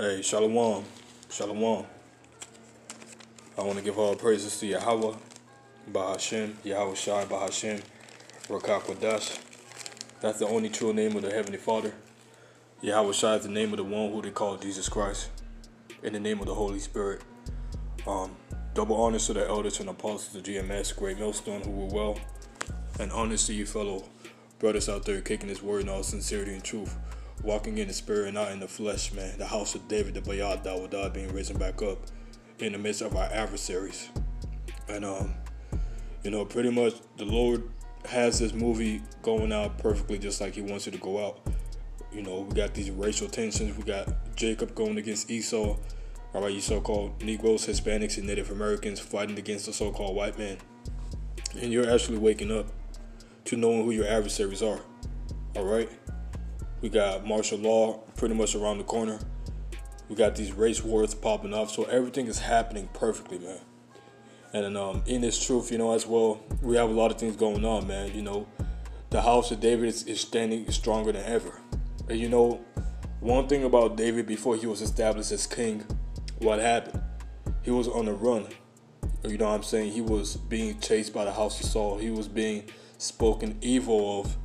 Hey, Shalom. Shalom. I want to give all praises to Yahweh, Bahashem, Yahawashi, Bahashem, Rakakwadash. That's the only true name of the Heavenly Father. Yahawashi is the name of the one who they call Jesus Christ. In the name of the Holy Spirit. Um, double honors to the elders and apostles of GMS, Great Millstone, who were well. And honors to you fellow brothers out there kicking this word in all sincerity and truth walking in the spirit and not in the flesh, man. The house of David, the Bayad Dawadah being risen back up in the midst of our adversaries. And, um, you know, pretty much the Lord has this movie going out perfectly just like He wants it to go out. You know, we got these racial tensions. We got Jacob going against Esau. All right, you so-called Negroes, Hispanics, and Native Americans fighting against the so-called white man. And you're actually waking up to knowing who your adversaries are. All right. We got martial law pretty much around the corner. We got these race wars popping up, so everything is happening perfectly, man. And um, in this truth, you know, as well, we have a lot of things going on, man. You know, the house of David is, is standing stronger than ever. And you know, one thing about David before he was established as king, what happened? He was on the run. You know what I'm saying? He was being chased by the house of Saul. He was being spoken evil of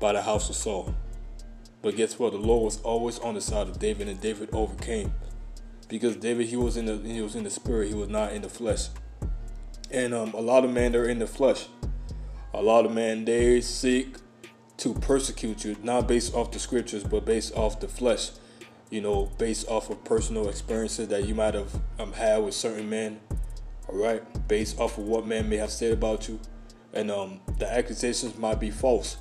by the house of Saul. But guess what? The Lord was always on the side of David, and David overcame. Because David, he was in the he was in the spirit, he was not in the flesh. And um, a lot of men they're in the flesh. A lot of men they seek to persecute you, not based off the scriptures, but based off the flesh. You know, based off of personal experiences that you might have um, had with certain men. All right, based off of what men may have said about you, and um, the accusations might be false.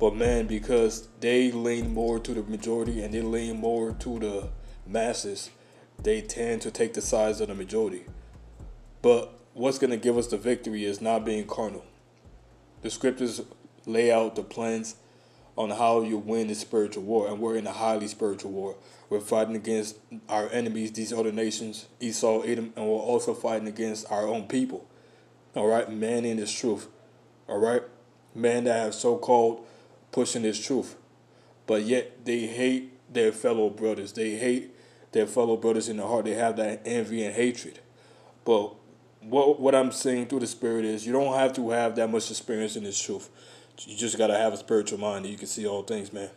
But man, because they lean more to the majority and they lean more to the masses, they tend to take the sides of the majority. But what's going to give us the victory is not being carnal. The scriptures lay out the plans on how you win the spiritual war, and we're in a highly spiritual war. We're fighting against our enemies, these other nations, Esau, Edom, and we're also fighting against our own people. All right, man in this truth. All right, man that have so called pushing this truth. But yet they hate their fellow brothers. They hate their fellow brothers in the heart. They have that envy and hatred. But what what I'm saying through the spirit is you don't have to have that much experience in this truth. You just gotta have a spiritual mind that you can see all things, man.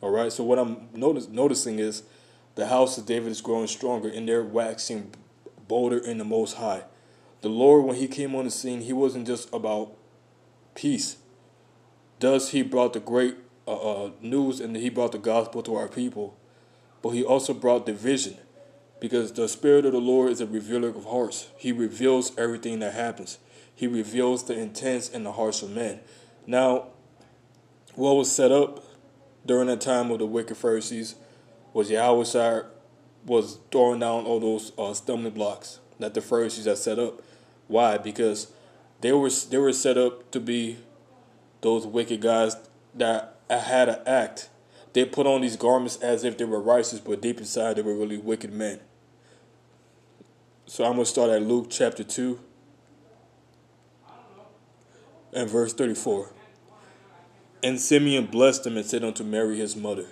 All right. So what I'm notice, noticing is the house of David is growing stronger and they're waxing bolder in the Most High. The Lord, when He came on the scene, He wasn't just about peace. Thus, he brought the great uh, uh, news and he brought the gospel to our people. But he also brought division because the Spirit of the Lord is a revealer of hearts. He reveals everything that happens, He reveals the intents and the hearts of men. Now, what was set up during the time of the wicked Pharisees was Yahweh was throwing down all those uh, stumbling blocks that the Pharisees had set up. Why? Because they were they were set up to be those wicked guys that had to act. They put on these garments as if they were righteous, but deep inside they were really wicked men. So I'm going to start at Luke chapter 2 and verse 34. And Simeon blessed him and said unto Mary his mother,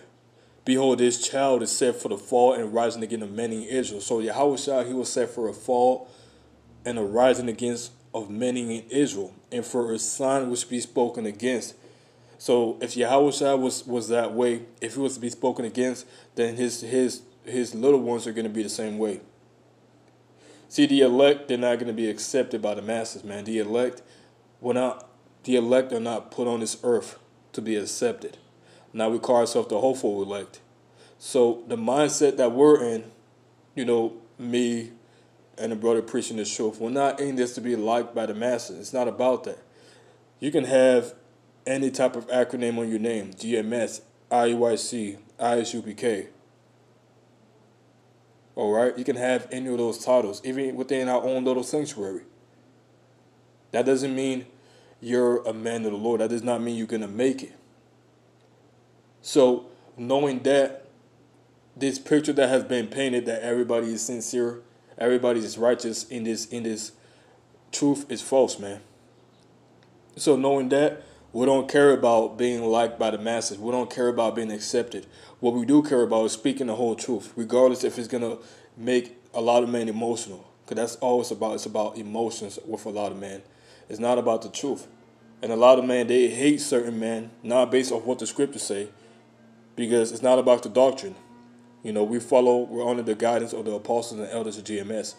Behold, this child is set for the fall and rising again of many in Israel. So Yahweh Shall he was set for a fall and a rising against of many in Israel, and for a sign which be spoken against. So if Yahweh was was that way, if he was to be spoken against, then his his his little ones are going to be the same way. See, the elect they're not going to be accepted by the masses, man. The elect will not. The elect are not put on this earth to be accepted. Now we call ourselves the hopeful elect. So the mindset that we're in, you know, me, and the brother preaching the truth. We're not in this to be liked by the masses. It's not about that. You can have any type of acronym on your name GMS, IUIC, ISUPK. All right? You can have any of those titles, even within our own little sanctuary. That doesn't mean you're a man of the Lord. That does not mean you're going to make it. So, knowing that this picture that has been painted that everybody is sincere everybody is righteous in this in this truth is false, man. So knowing that, We don't care about being liked by the masses. We don't care about being accepted. What we do care about is speaking the whole truth, regardless if it's gonna make a lot of men emotional. Cause that's all it's about. It's about emotions with a lot of men. It's not about the truth. And a lot of men they hate certain men not based off what the scriptures say, because it's not about the doctrine. You know, we follow. We're under the guidance of the apostles and elders of GMS.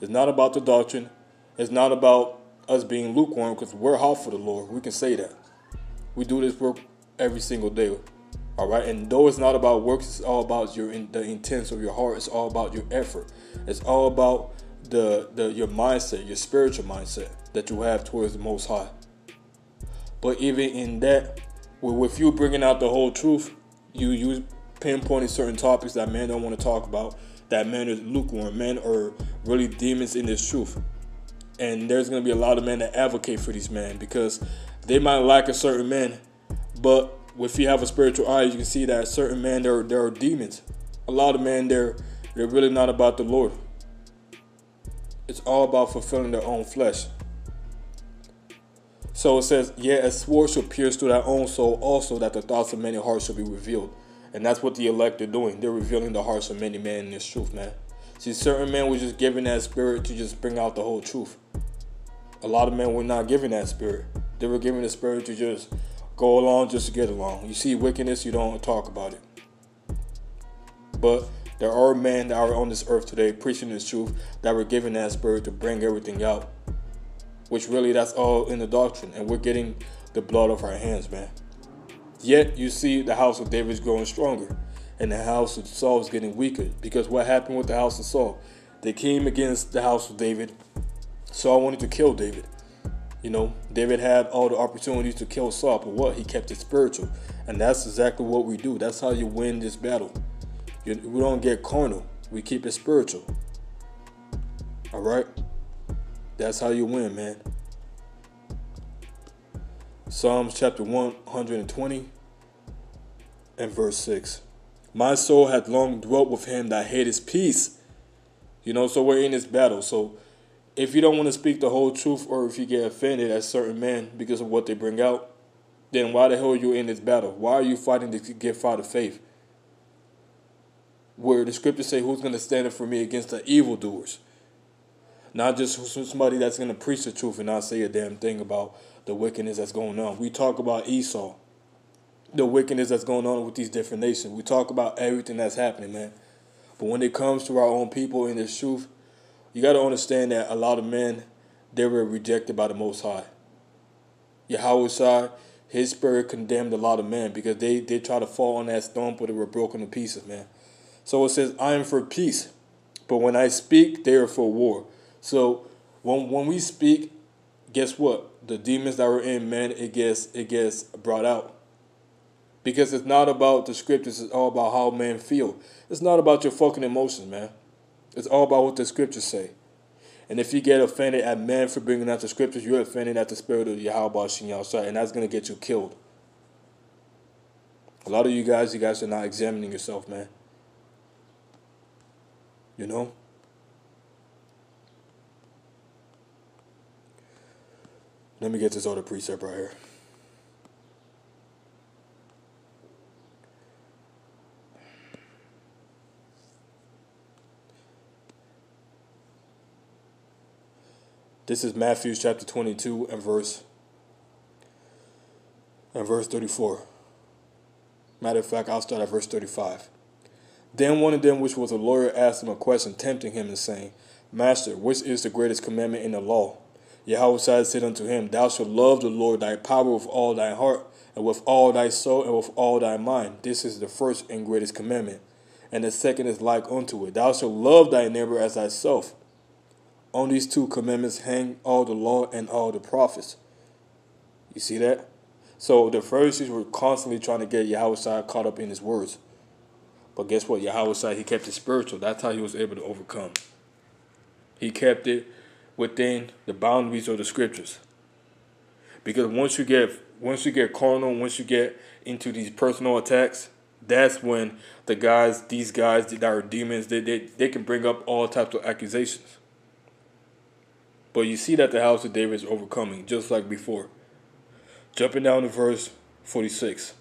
It's not about the doctrine. It's not about us being lukewarm because we're hot for the Lord. We can say that. We do this work every single day. All right. And though it's not about works, it's all about your in, the intents of your heart. It's all about your effort. It's all about the, the your mindset, your spiritual mindset that you have towards the Most High. But even in that, with you bringing out the whole truth, you you pinpointing certain topics that men don't want to talk about. That men are lukewarm. Men are really demons in this truth. And there's gonna be a lot of men that advocate for these men because they might like a certain man, but if you have a spiritual eye, you can see that certain men there there are demons. A lot of men they're they're really not about the Lord. It's all about fulfilling their own flesh. So it says, Yeah, a sword shall pierce through thy own soul also, that the thoughts of many hearts shall be revealed. And that's what the elect are doing. They're revealing the hearts of many men in this truth, man. See, certain men were just given that spirit to just bring out the whole truth. A lot of men were not given that spirit. They were given the spirit to just go along just to get along. You see wickedness, you don't talk about it. But there are men that are on this earth today preaching this truth that were given that spirit to bring everything out. Which really, that's all in the doctrine. And we're getting the blood off our hands, man. Yet, you see the house of David is growing stronger. And the house of Saul is getting weaker. Because what happened with the house of Saul? They came against the house of David. Saul wanted to kill David. You know, David had all the opportunities to kill Saul, but what? He kept it spiritual. And that's exactly what we do. That's how you win this battle. You, we don't get carnal, we keep it spiritual. All right? That's how you win, man. Psalms chapter 120 and verse 6. My soul hath long dwelt with him that hateth peace. You know, so we're in this battle. So if you don't want to speak the whole truth or if you get offended at certain men because of what they bring out, then why the hell are you in this battle? Why are you fighting to get fight of faith? Where the scriptures say, Who's going to stand up for me against the evildoers? Not just somebody that's going to preach the truth and not say a damn thing about the wickedness that's going on. We talk about Esau, the wickedness that's going on with these different nations. We talk about everything that's happening, man. But when it comes to our own people in this truth, you got to understand that a lot of men, they were rejected by the Most High. Yahawashi, his spirit condemned a lot of men because they, they try to fall on that stone, but they were broken to pieces, man. So it says, I am for peace, but when I speak, they are for war. So when, when we speak, guess what? The demons that were in men, it gets it gets brought out. Because it's not about the scriptures, it's all about how men feel. It's not about your fucking emotions, man. It's all about what the scriptures say. And if you get offended at men for bringing out the scriptures, you're offended at the spirit of Yahweh Shin outside, and that's going to get you killed. A lot of you guys, you guys are not examining yourself, man. You know? Let me get this other precept right here. This is Matthew chapter 22 and verse and verse 34. Matter of fact, I'll start at verse 35. Then one of them, which was a lawyer, asked him a question, tempting him and saying, Master, which is the greatest commandment in the law? Yahweh said unto him, Thou shalt love the Lord thy power with all thy heart, and with all thy soul, and with all thy mind. This is the first and greatest commandment. And the second is like unto it. Thou shalt love thy neighbor as thyself. On these two commandments hang all the law and all the prophets. You see that? So the Pharisees were constantly trying to get Yahweh caught up in his words. But guess what? Yahweh he kept it spiritual. That's how he was able to overcome. He kept it within the boundaries of the scriptures. Because once you get once you get carnal, once you get into these personal attacks, that's when the guys, these guys that are demons, they, they, they can bring up all types of accusations. But you see that the house of David is overcoming, just like before. Jumping down to verse 46.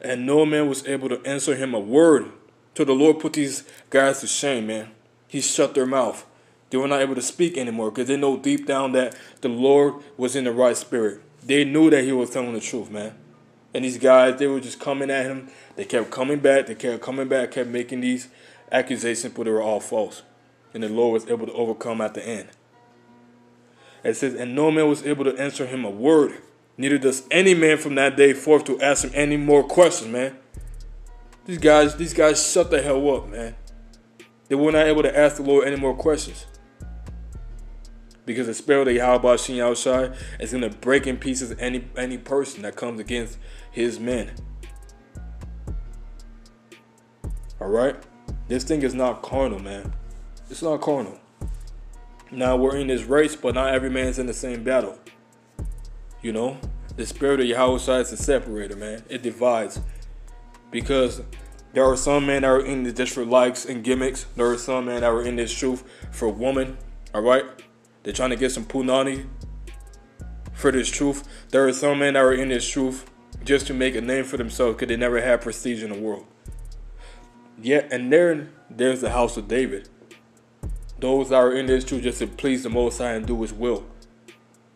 And no man was able to answer him a word. So the Lord put these guys to shame, man. He shut their mouth. They were not able to speak anymore because they know deep down that the Lord was in the right spirit. They knew that he was telling the truth, man. And these guys, they were just coming at him. They kept coming back. They kept coming back, kept making these accusations, but they were all false. And the Lord was able to overcome at the end. It says, And no man was able to answer him a word. Neither does any man from that day forth to ask him any more questions, man. These guys, these guys shut the hell up, man. They were not able to ask the Lord any more questions. Because the spirit of Yahweh Shin outside is going to break in pieces any any person that comes against his men. Alright? This thing is not carnal, man. It's not carnal. Now we're in this race, but not every man's in the same battle. You know? The spirit of Yahweh is a separator, man. It divides. Because there are some men that are in just for likes and gimmicks. There are some men that are in this truth for woman. Alright? They're trying to get some punani for this truth. There are some men that are in this truth just to make a name for themselves because they never had prestige in the world. Yet, and then there's the house of David. Those that are in this truth just to please the Most High and do His will.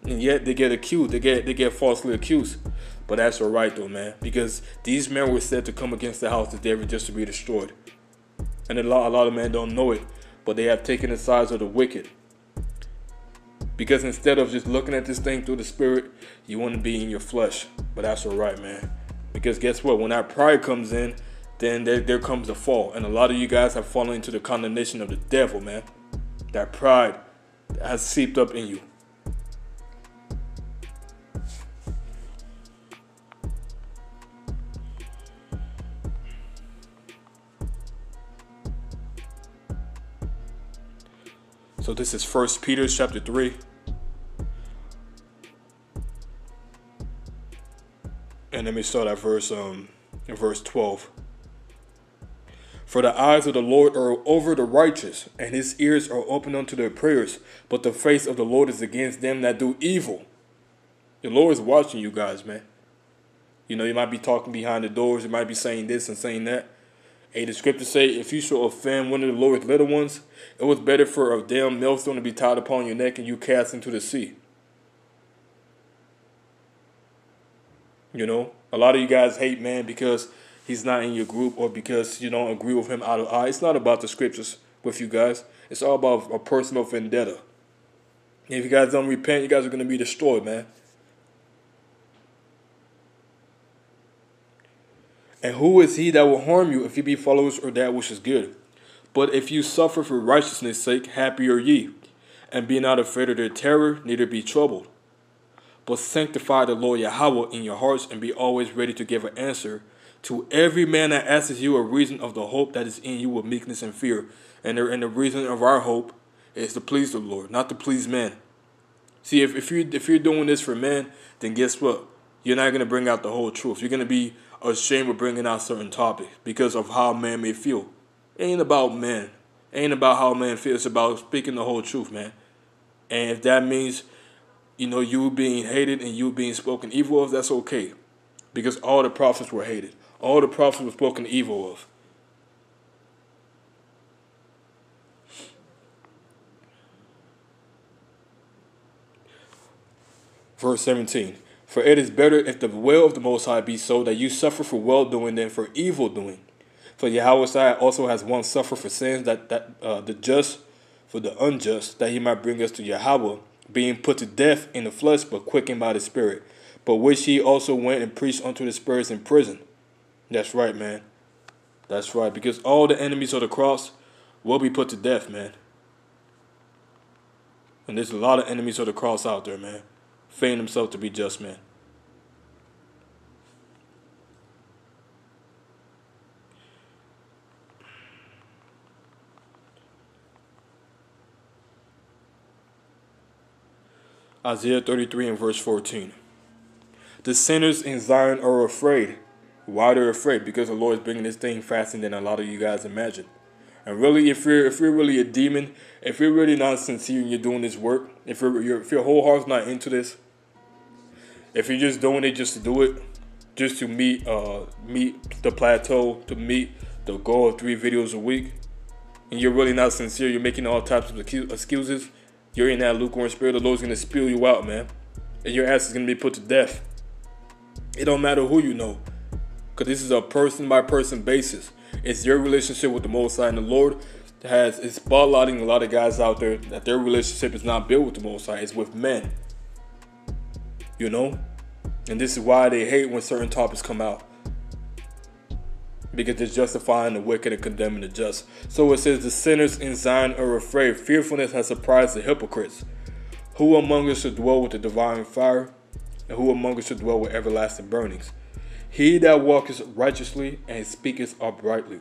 And yet they get accused. They get they get falsely accused. But that's alright though, man, because these men were said to come against the house of David just to be destroyed. And a lot, a lot of men don't know it, but they have taken the sides of the wicked. Because instead of just looking at this thing through the spirit, you want to be in your flesh. But that's all right, man. Because guess what? When that pride comes in, then there, there comes the fall. And a lot of you guys have fallen into the condemnation of the devil, man. That pride that has seeped up in you. So this is First Peter chapter 3. And let me start at verse um verse 12. For the eyes of the Lord are over the righteous, and his ears are open unto their prayers, but the face of the Lord is against them that do evil. The Lord is watching you guys, man. You know, you might be talking behind the doors, you might be saying this and saying that. Hey, the scripture say, if you shall offend one of the Lord's little ones, it was better for a damn millstone to be tied upon your neck and you cast into the sea. You know, a lot of you guys hate man because he's not in your group or because you don't agree with him out of eye. It's not about the scriptures with you guys. It's all about a personal vendetta. if you guys don't repent, you guys are going to be destroyed, man. And who is he that will harm you if you be followers or that which is good? But if you suffer for righteousness' sake, happy are ye. And be not afraid of their terror, neither be troubled. But sanctify the Lord Yahweh in your hearts, and be always ready to give an answer to every man that asks you a reason of the hope that is in you with meekness and fear. And the, and the reason of our hope is to please the Lord, not to please men. See, if, if, you, if you're doing this for men, then guess what? You're not going to bring out the whole truth. You're going to be ashamed of bringing out certain topics because of how a man may feel. It ain't about men. It ain't about how a man feels. It's about speaking the whole truth, man. And if that means, you know, you being hated and you being spoken evil of, that's okay. Because all the prophets were hated. All the prophets were spoken evil of. Verse 17. For it is better if the will of the Most High be so that you suffer for well doing than for evil doing. For Yahweh also has once suffered for sins that, that uh, the just for the unjust, that he might bring us to Yahweh, being put to death in the flesh, but quickened by the Spirit, but which he also went and preached unto the spirits in prison. That's right, man. That's right, because all the enemies of the cross will be put to death, man. And there's a lot of enemies of the cross out there, man feign himself to be just man. Isaiah 33 and verse 14. The sinners in Zion are afraid. Why they're afraid? Because the Lord is bringing this thing faster than a lot of you guys imagine. And really, if you're if you're really a demon, if you're really not sincere and you're doing this work, if, you're, if your whole heart's not into this, If you're just doing it just to do it, just to meet uh meet the plateau, to meet the goal of three videos a week, and you're really not sincere, you're making all types of excuses, you're in that lukewarm spirit, the Lord's gonna spew you out, man. And your ass is gonna be put to death. It don't matter who you know. Cause this is a person by person basis. It's your relationship with the Most High and the Lord has is spotlighting a lot of guys out there that their relationship is not built with the Most High, it's with men. You know? And this is why they hate when certain topics come out. Because it's justifying the wicked and condemning the just. So it says, The sinners in Zion are afraid. Fearfulness has surprised the hypocrites. Who among us should dwell with the divine fire? And who among us should dwell with everlasting burnings? He that walketh righteously and speaketh uprightly.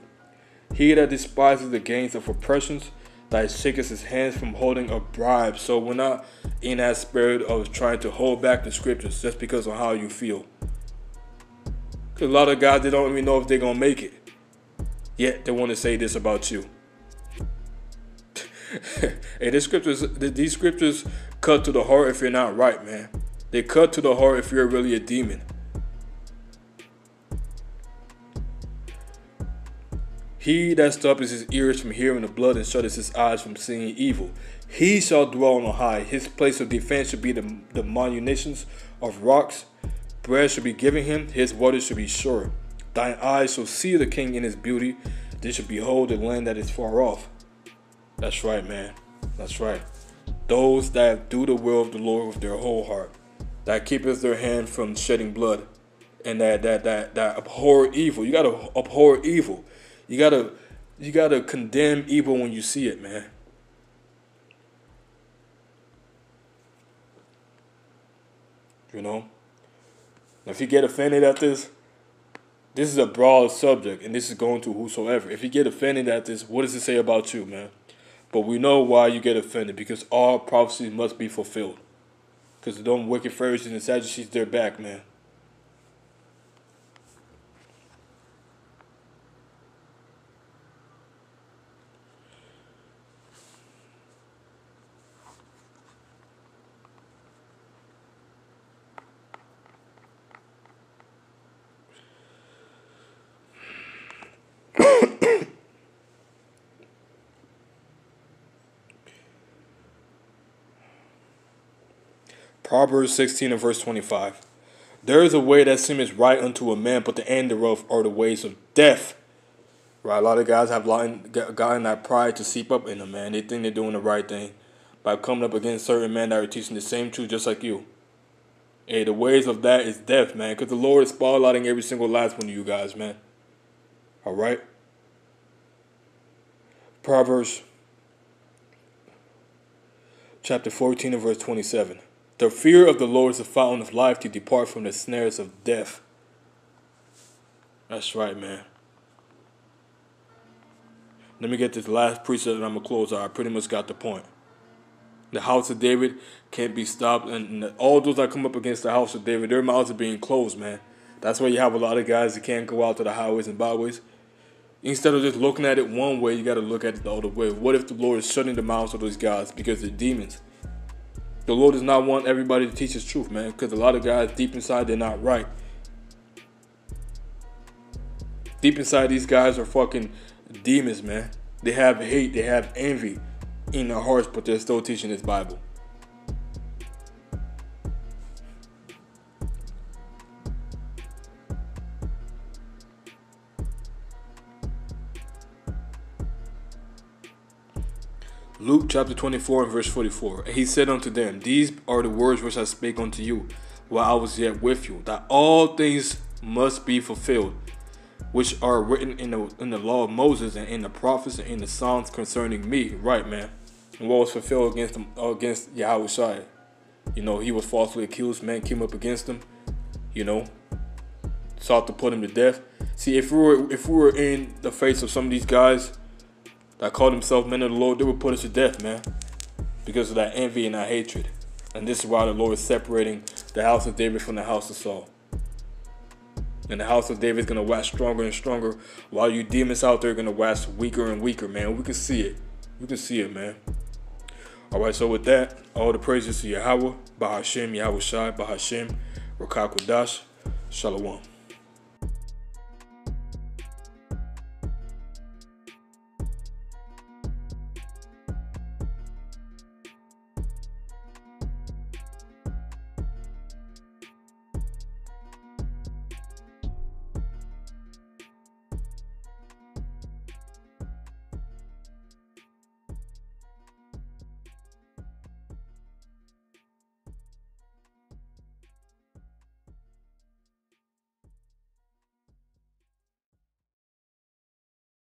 He that despises the gains of oppressions, that shaketh his hands from holding a bribe. So we're not in that spirit of trying to hold back the scriptures just because of how you feel. Because a lot of guys, they don't even know if they're going to make it. Yet they want to say this about you. hey, these scriptures, these scriptures cut to the heart if you're not right, man. They cut to the heart if you're really a demon. He that stoppeth his ears from hearing the blood and shutteth his eyes from seeing evil, he shall dwell on high. His place of defense shall be the, the munitions of rocks. Bread shall be given him, his water shall be sure. Thine eyes shall see the king in his beauty. They shall behold the land that is far off. That's right, man. That's right. Those that do the will of the Lord with their whole heart, that keepeth their hand from shedding blood, and that that that that abhor evil. You gotta abhor evil. You gotta you gotta condemn evil when you see it, man. You know? If you get offended at this, this is a broad subject and this is going to whosoever. If you get offended at this, what does it say about you, man? But we know why you get offended because all prophecies must be fulfilled. Because the wicked Pharisees and Sadducees, they're back, man. Proverbs 16 and verse 25. There is a way that seemeth right unto a man, but the end thereof are the ways of death. Right, a lot of guys have gotten that pride to seep up in them, man. They think they're doing the right thing by coming up against certain men that are teaching the same truth just like you. Hey, the ways of that is death, man, because the Lord is spotlighting every single last one of you guys, man. All right? Proverbs chapter 14 and verse 27. The fear of the Lord is the fountain of life to depart from the snares of death. That's right, man. Let me get this last precept and I'm going to close out. I pretty much got the point. The house of David can't be stopped. And all those that come up against the house of David, their mouths are being closed, man. That's why you have a lot of guys that can't go out to the highways and byways. Instead of just looking at it one way, you got to look at it the other way. What if the Lord is shutting the mouths of those guys because they're demons? The Lord does not want everybody to teach His truth, man, because a lot of guys deep inside they're not right. Deep inside, these guys are fucking demons, man. They have hate, they have envy in their hearts, but they're still teaching this Bible. Chapter 24 and verse 44. And he said unto them, These are the words which I spake unto you while I was yet with you, that all things must be fulfilled, which are written in the in the law of Moses and in the prophets and in the Psalms concerning me. Right, man. And what was fulfilled against him against Yahweh You know, he was falsely accused, man came up against him, you know, sought to put him to death. See, if we were if we were in the face of some of these guys that called themselves men of the Lord, they would put us to death, man, because of that envy and that hatred. And this is why the Lord is separating the house of David from the house of Saul. And the house of David is going to wax stronger and stronger, while you demons out there are going to wax weaker and weaker, man. We can see it. We can see it, man. All right, so with that, all the praises to Yahweh, Bahashem, Yahawashi, Bahashem, Rakakwadash. Shalom.